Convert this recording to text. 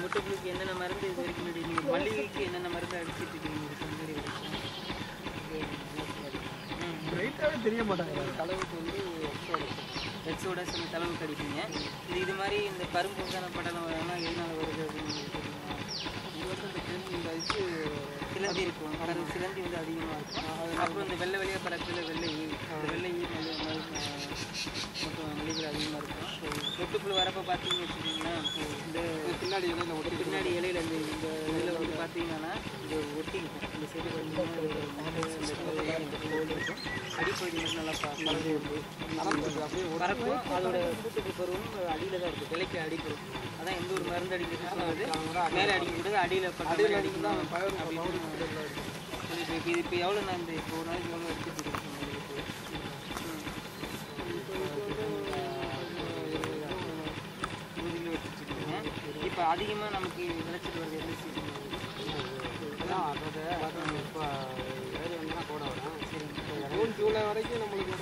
மொட்டுப்புழுக்கு என்னென்ன மருந்து இது வரைக்கும் அடி- நீங்க மல்லிகைக்கு என்னென்ன மருந்து அடிச்சிட்டு இருக்கீங்க இதுக்கு முன்னாடி வரைக்கும் லைட்டாகவே தெரிய மாட்டாங்க தலைவுக்கு வந்து எக்ஸோட சில தலைவுக்கு அடிப்பீங்க. இது இது மாதிரி இந்த கரும்புக்கான படலம் வரலாம் எதனால வருது அப்படின்னு தெரியுமா? இது வந்து இந்த இந்த இது சிலந்தி இருக்கும் கரு சிலந்தி வந்து அதிகமாக இருக்கும். அப்புறம் இந்த வெள்ளை வெளியே பறக்குல வெள்ளை ஈ இந்த வெள்ளை ஈ நல்ல மற்றும் மல்லிகள் அதிகமாக இருக்கும். மொட்டுப்புழு வரப்போ பார்த்தீங்கன்னு வச்சுக்கிங்கன்னா இந்த பின்னாடி இலையில ஒட்டி பின்னாடி இலையில இந்த இந்த இதில் வந்து பார்த்தீங்கன்னா இது ஒட்டி இருக்கும் இந்த சைடு இருக்கும் அடிப்பகுதி மட்டும் நல்லா பறந்து அப்படியே பறக்கும் அதோட கூட்டுக்கு பருவம் அடியில் தான் இருக்கும் கிளைக்கு அடிப்படும். அதான் எந்த ஒரு மருந்து அடிக்கிறது மேலே அடிக்கக்கூடாது அடியில் அடியில் அடிக்கும் தான் பயிர் அப்படின்னு சொல்லிட்டு இப்போ இப்போ எவ்வளோ நான் இந்த இப்போ ஒரு நாளைக்கு எவ்வளோ எடுத்துட்டு இருக்கேன் அதிகமாக நமக்கு விளைச்சல் வருது எந்த சீசன் அதான் அதோட இப்போ வந்தா கூட வரும் ஜூன் ஜூலை வரைக்கும் நம்மளுக்கு